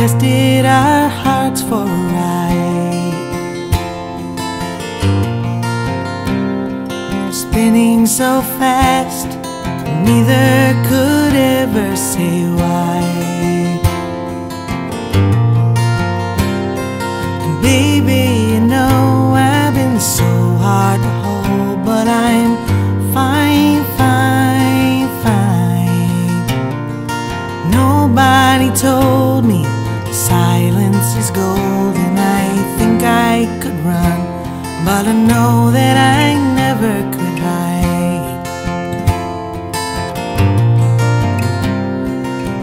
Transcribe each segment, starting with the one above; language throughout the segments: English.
tested our hearts for right. Spinning so fast, neither could ever say why. Baby, you know I've been so hard to hold, but I'm fine, fine, fine. Nobody told me silence is golden, I think I could run, but I know that I never could hide.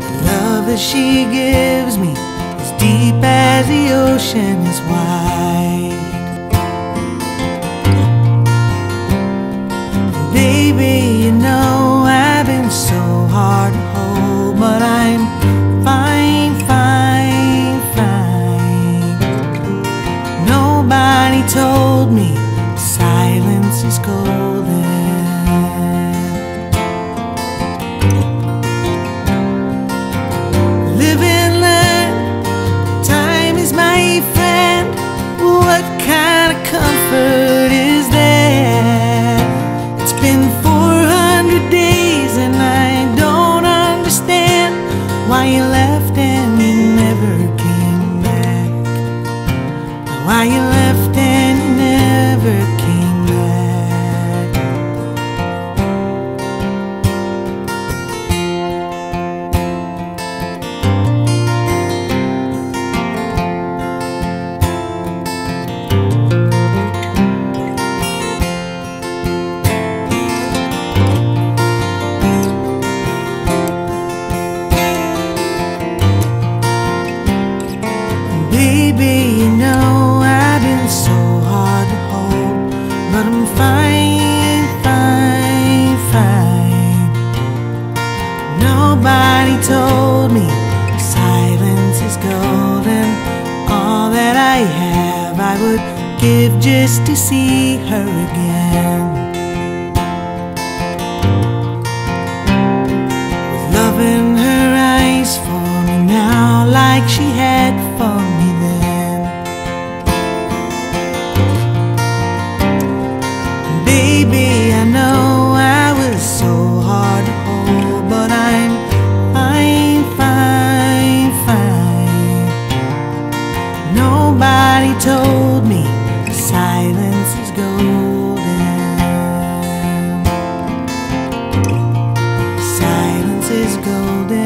The love that she gives me is deep as the ocean is wide. Told me silence is golden. Live and learn, time is my friend. What kind of comfort is there? It's been 400 days and I don't understand why you left and you never came back. Why you left golden. All that I have, I would give just to see her again. With love in her eyes for me now, like she had for me then. Baby, golden.